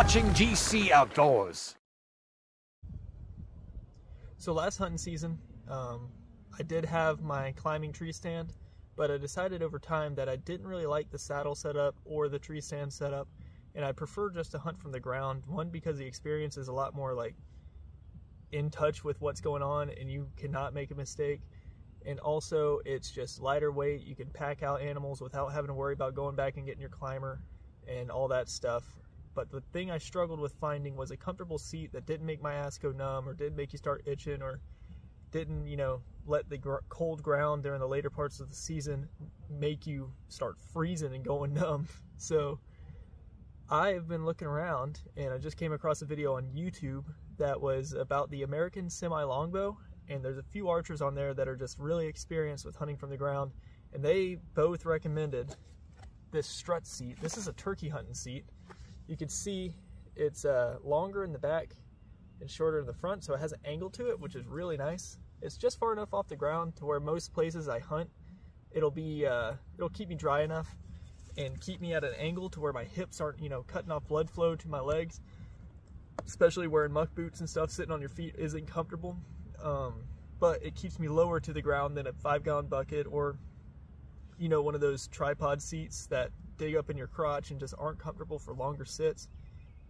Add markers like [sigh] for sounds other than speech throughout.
watching GC Outdoors. So last hunting season, um, I did have my climbing tree stand, but I decided over time that I didn't really like the saddle setup or the tree stand setup, and I prefer just to hunt from the ground. One, because the experience is a lot more like in touch with what's going on and you cannot make a mistake. And also, it's just lighter weight. You can pack out animals without having to worry about going back and getting your climber and all that stuff. But the thing I struggled with finding was a comfortable seat that didn't make my ass go numb or didn't make you start itching or didn't, you know, let the gr cold ground during the later parts of the season make you start freezing and going [laughs] numb. So I've been looking around and I just came across a video on YouTube that was about the American semi longbow. And there's a few archers on there that are just really experienced with hunting from the ground. And they both recommended this strut seat. This is a turkey hunting seat. You can see it's uh, longer in the back and shorter in the front, so it has an angle to it, which is really nice. It's just far enough off the ground to where most places I hunt, it'll be uh, it'll keep me dry enough and keep me at an angle to where my hips aren't, you know, cutting off blood flow to my legs. Especially wearing muck boots and stuff, sitting on your feet isn't comfortable. Um, but it keeps me lower to the ground than a five gallon bucket or, you know, one of those tripod seats that dig up in your crotch and just aren't comfortable for longer sits.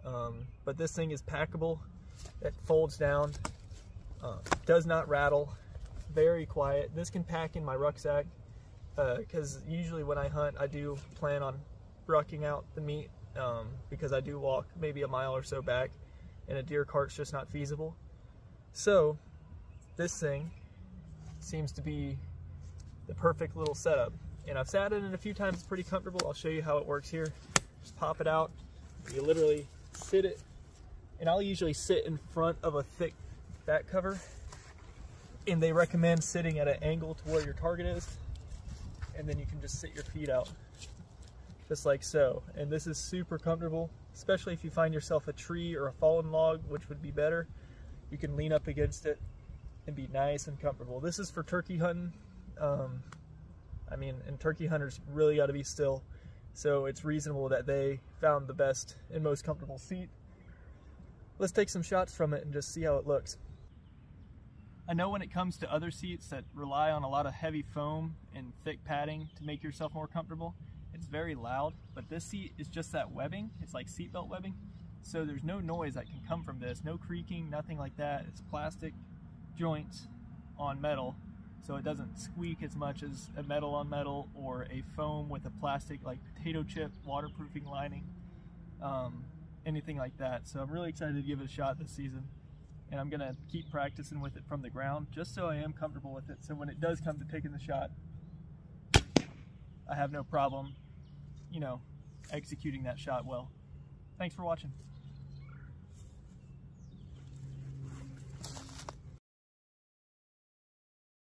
Um, but this thing is packable. It folds down, uh, does not rattle, very quiet. This can pack in my rucksack because uh, usually when I hunt, I do plan on rucking out the meat um, because I do walk maybe a mile or so back and a deer cart's just not feasible. So this thing seems to be the perfect little setup. And I've sat in it a few times, it's pretty comfortable. I'll show you how it works here. Just pop it out. You literally sit it, and I'll usually sit in front of a thick back cover. And they recommend sitting at an angle to where your target is and then you can just sit your feet out just like so. And this is super comfortable, especially if you find yourself a tree or a fallen log, which would be better. You can lean up against it and be nice and comfortable. This is for turkey hunting. Um, I mean, and turkey hunters really got to be still. So it's reasonable that they found the best and most comfortable seat. Let's take some shots from it and just see how it looks. I know when it comes to other seats that rely on a lot of heavy foam and thick padding to make yourself more comfortable, it's very loud, but this seat is just that webbing. It's like seatbelt webbing. So there's no noise that can come from this, no creaking, nothing like that. It's plastic joints on metal, so it doesn't squeak as much as a metal on metal or a foam with a plastic like potato chip waterproofing lining, um, anything like that. So I'm really excited to give it a shot this season and I'm gonna keep practicing with it from the ground just so I am comfortable with it. So when it does come to taking the shot, I have no problem, you know, executing that shot well. Thanks for watching.